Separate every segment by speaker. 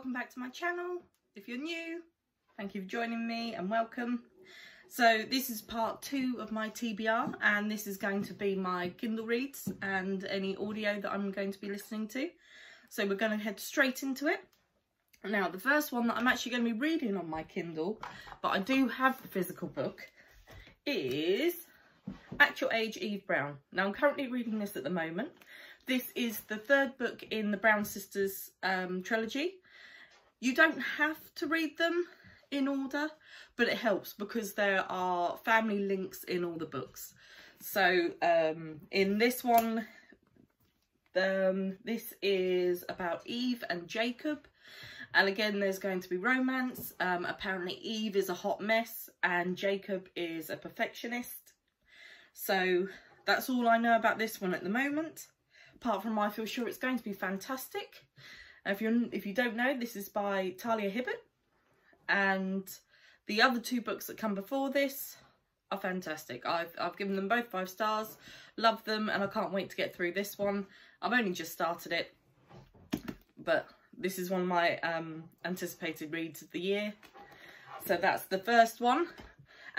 Speaker 1: welcome back to my channel. If you're new, thank you for joining me and welcome. So this is part two of my TBR and this is going to be my Kindle reads and any audio that I'm going to be listening to. So we're going to head straight into it. Now the first one that I'm actually going to be reading on my Kindle, but I do have the physical book, is Act Your Age Eve Brown. Now I'm currently reading this at the moment. This is the third book in the Brown Sisters um, trilogy. You don't have to read them in order, but it helps because there are family links in all the books. So um, in this one, um, this is about Eve and Jacob. And again, there's going to be romance. Um, apparently Eve is a hot mess and Jacob is a perfectionist. So that's all I know about this one at the moment. Apart from I feel sure it's going to be fantastic. If you if you don't know, this is by Talia Hibbert, and the other two books that come before this are fantastic. I've I've given them both five stars, love them, and I can't wait to get through this one. I've only just started it, but this is one of my um, anticipated reads of the year. So that's the first one.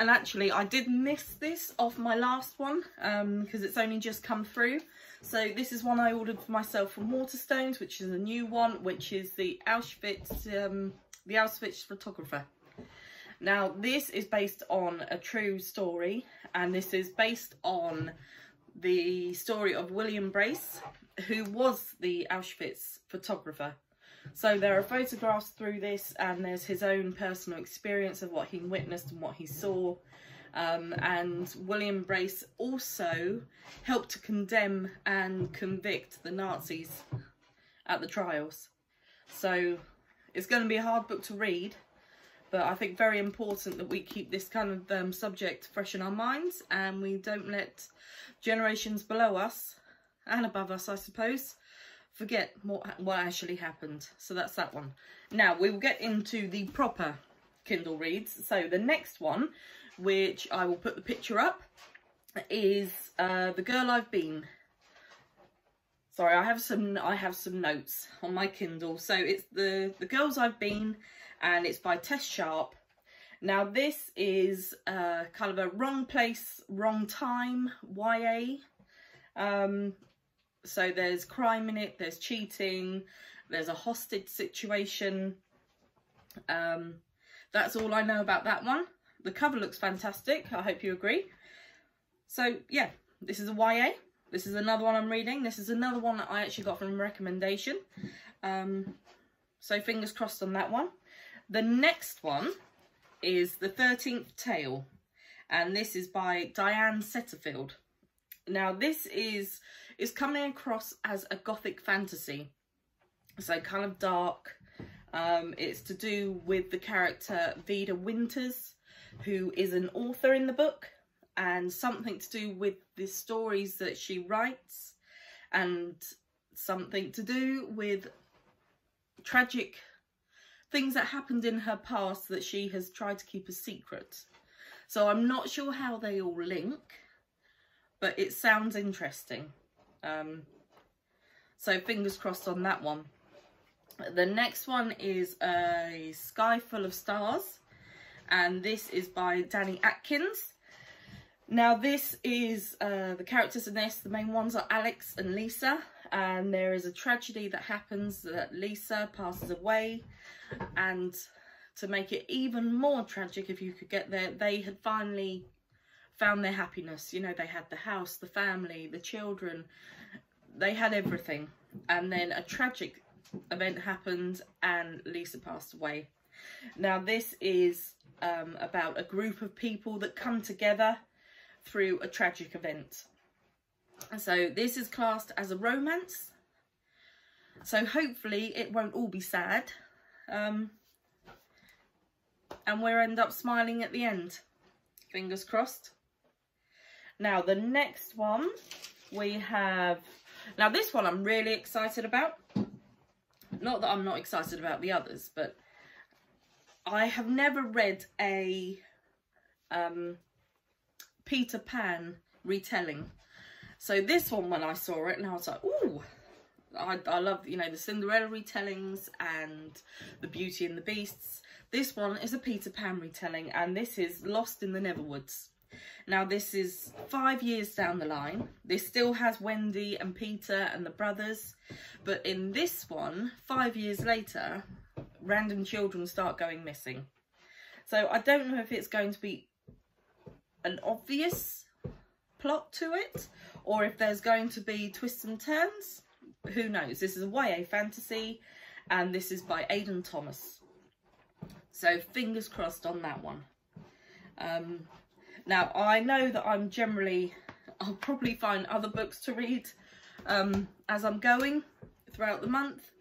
Speaker 1: And actually, I did miss this off my last one because um, it's only just come through. So this is one I ordered for myself from Waterstones, which is a new one, which is the Auschwitz, um, the Auschwitz photographer. Now, this is based on a true story, and this is based on the story of William Brasse, who was the Auschwitz photographer. So there are photographs through this, and there's his own personal experience of what he witnessed and what he saw. Um, and William Brasse also helped to condemn and convict the Nazis at the trials. So it's going to be a hard book to read, but I think very important that we keep this kind of um, subject fresh in our minds and we don't let generations below us and above us, I suppose, forget what, what actually happened. So that's that one. Now, we will get into the proper Kindle reads. So the next one which I will put the picture up, is uh, The Girl I've Been. Sorry, I have some I have some notes on my Kindle. So it's the the Girls I've Been, and it's by Tess Sharpe. Now this is uh, kind of a wrong place, wrong time YA. Um, so there's crime in it, there's cheating, there's a hostage situation. Um, that's all I know about that one. The cover looks fantastic. I hope you agree. So yeah, this is a YA. This is another one I'm reading. This is another one that I actually got from a recommendation. Um, so fingers crossed on that one. The next one is The 13th Tale. And this is by Diane Setterfield. Now this is, is coming across as a gothic fantasy. So kind of dark. Um, it's to do with the character Vida Winters who is an author in the book and something to do with the stories that she writes and something to do with tragic things that happened in her past that she has tried to keep a secret. So I'm not sure how they all link, but it sounds interesting. Um, so fingers crossed on that one. The next one is a Sky Full of Stars and this is by Dani Atkins. Now this is uh, the characters in this, the main ones are Alex and Lisa and there is a tragedy that happens that Lisa passes away and to make it even more tragic if you could get there, they had finally found their happiness. You know, they had the house, the family, the children, they had everything. And then a tragic event happened and Lisa passed away. Now this is um, about a group of people that come together through a tragic event. So this is classed as a romance. So hopefully it won't all be sad. Um, and we'll end up smiling at the end. Fingers crossed. Now the next one we have, now this one I'm really excited about. Not that I'm not excited about the others, but I have never read a um, Peter Pan retelling. So this one, when I saw it, and I was like, ooh, I, I love, you know, the Cinderella retellings and the Beauty and the Beasts. This one is a Peter Pan retelling and this is Lost in the Never Woods. Now this is five years down the line. This still has Wendy and Peter and the brothers. But in this one, five years later, random children start going missing. So I don't know if it's going to be an obvious plot to it or if there's going to be twists and turns. Who knows? This is a YA fantasy and this is by Aiden Thomas. So fingers crossed on that one. Um, now, I know that I'm generally, I'll probably find other books to read um, as I'm going throughout the month.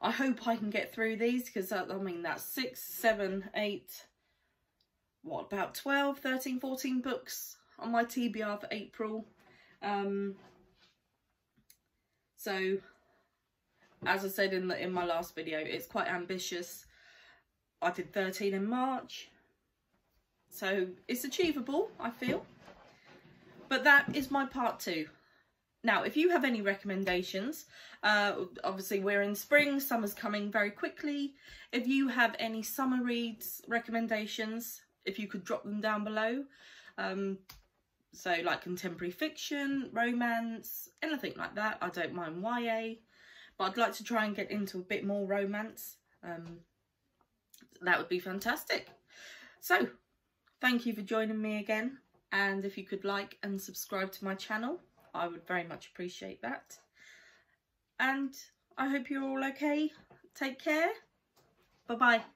Speaker 1: I hope I can get through these because, I mean, that's six, seven, eight, what, about 12, 13, 14 books on my TBR for April. Um, so, as I said in, the, in my last video, it's quite ambitious. I did 13 in March. So it's achievable, I feel. But that is my part two. Now, if you have any recommendations, uh, obviously we're in spring, summer's coming very quickly. If you have any summer reads recommendations, if you could drop them down below. Um, so like contemporary fiction, romance, anything like that. I don't mind YA, but I'd like to try and get into a bit more romance. Um, that would be fantastic. So Thank you for joining me again. And if you could like and subscribe to my channel, I would very much appreciate that. And I hope you're all okay. Take care. Bye-bye.